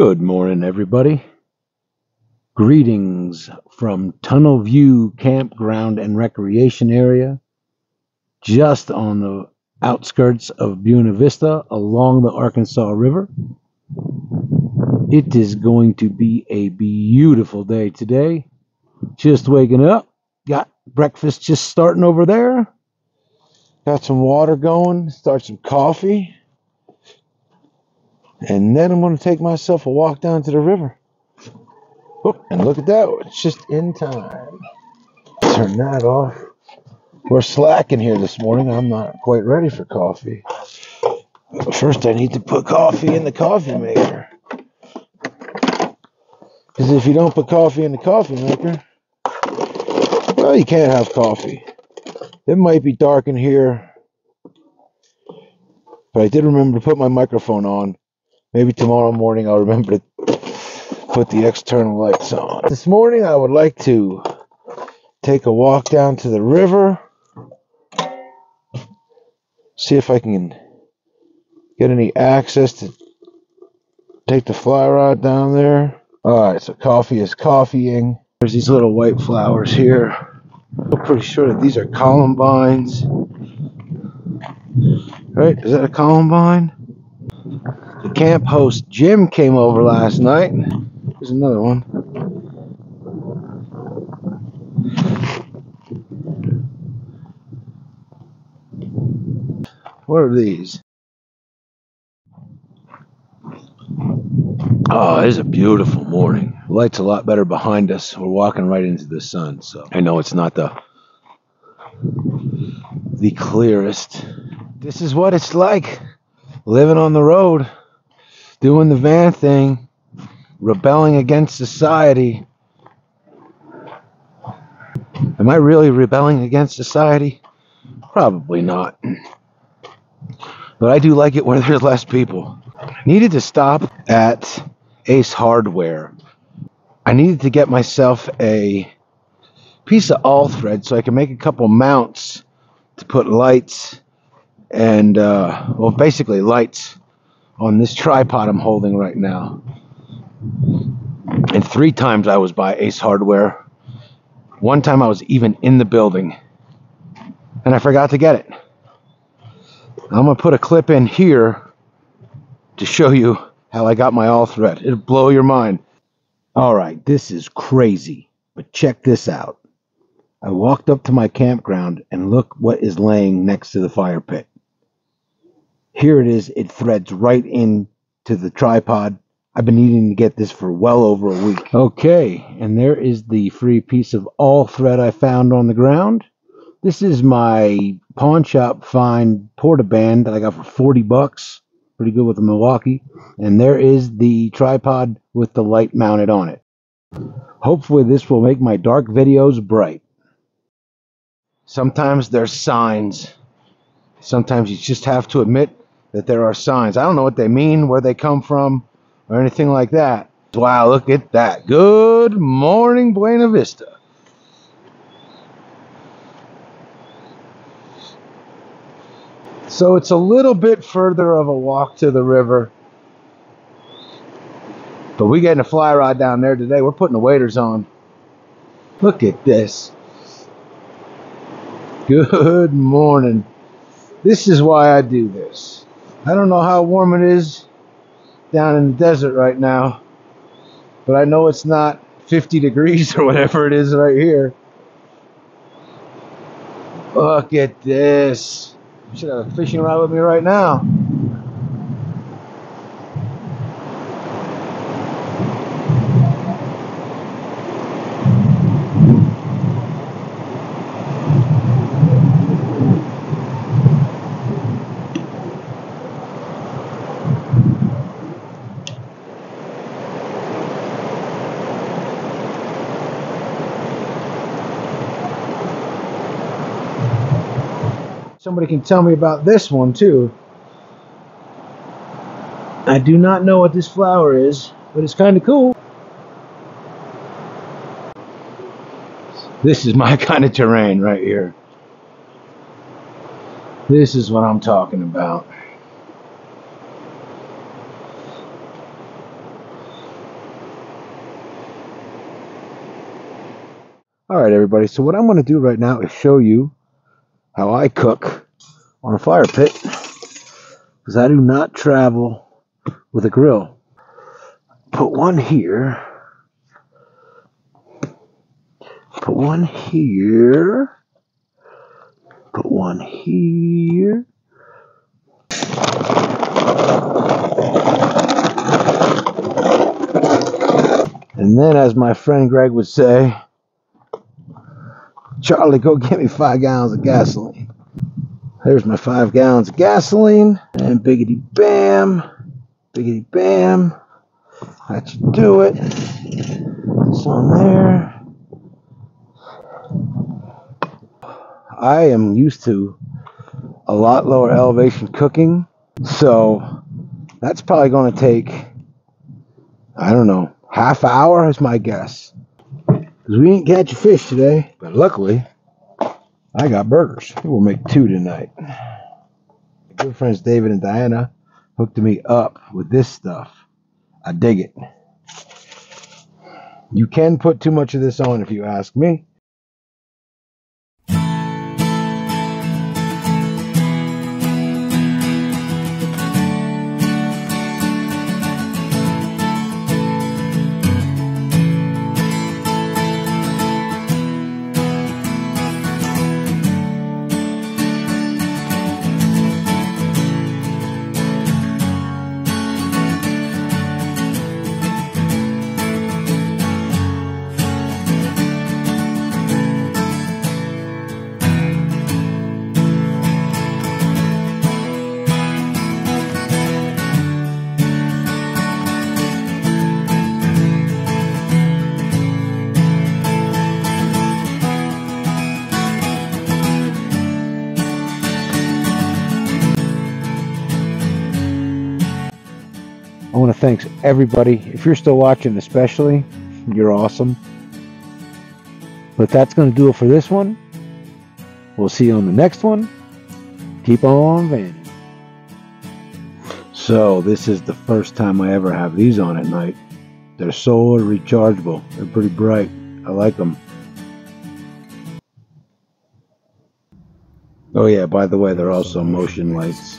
Good morning, everybody. Greetings from Tunnel View Campground and Recreation Area, just on the outskirts of Buena Vista along the Arkansas River. It is going to be a beautiful day today. Just waking up, got breakfast just starting over there. Got some water going, start some coffee. And then I'm going to take myself a walk down to the river. Oh, and look at that. It's just in time. Turn that off. We're slacking here this morning. I'm not quite ready for coffee. First, I need to put coffee in the coffee maker. Because if you don't put coffee in the coffee maker, well, you can't have coffee. It might be dark in here, but I did remember to put my microphone on. Maybe tomorrow morning I'll remember to put the external lights on. This morning I would like to take a walk down to the river, see if I can get any access to take the fly rod down there. All right, so coffee is coffeeing. There's these little white flowers here. I'm pretty sure that these are columbines. Right? Is that a columbine? The camp host Jim came over last night. There's another one. What are these? Oh, it's a beautiful morning. The light's a lot better behind us. We're walking right into the sun, so I know it's not the the clearest. This is what it's like living on the road, doing the van thing, rebelling against society. Am I really rebelling against society? Probably not. But I do like it when there's less people. Needed to stop at Ace Hardware. I needed to get myself a piece of all thread so I can make a couple mounts to put lights and, uh, well, basically lights on this tripod I'm holding right now. And three times I was by Ace Hardware. One time I was even in the building and I forgot to get it. I'm going to put a clip in here to show you how I got my all thread. It'll blow your mind. All right, this is crazy, but check this out. I walked up to my campground and look what is laying next to the fire pit. Here it is. It threads right in to the tripod. I've been needing to get this for well over a week. Okay, and there is the free piece of all thread I found on the ground. This is my pawn shop find Portaband that I got for 40 bucks pretty good with the Milwaukee. And there is the tripod with the light mounted on it. Hopefully this will make my dark videos bright. Sometimes there's signs. Sometimes you just have to admit that there are signs. I don't know what they mean, where they come from, or anything like that. Wow, look at that. Good morning, Buena Vista. So it's a little bit further of a walk to the river. But we're getting a fly rod down there today. We're putting the waders on. Look at this. Good morning. This is why I do this. I don't know how warm it is down in the desert right now, but I know it's not 50 degrees or whatever it is right here. Look at this. Should have a fishing rod with me right now. somebody can tell me about this one too. I do not know what this flower is, but it's kind of cool. This is my kind of terrain right here. This is what I'm talking about. All right, everybody. So what I'm going to do right now is show you how I cook on a fire pit because I do not travel with a grill. Put one here. Put one here. Put one here. And then, as my friend Greg would say, Charlie, go get me five gallons of gasoline. There's my five gallons of gasoline. And biggity bam, biggity bam. That should do it. This on there. I am used to a lot lower elevation cooking. So that's probably going to take, I don't know, half hour is my guess. Because we didn't catch a fish today. But luckily, I got burgers. We'll make two tonight. My good friends David and Diana hooked me up with this stuff. I dig it. You can put too much of this on if you ask me. I want to thank everybody. If you're still watching, especially, you're awesome. But that's going to do it for this one. We'll see you on the next one. Keep on vanning. So, this is the first time I ever have these on at night. They're solar rechargeable. They're pretty bright. I like them. Oh, yeah, by the way, they're also motion lights.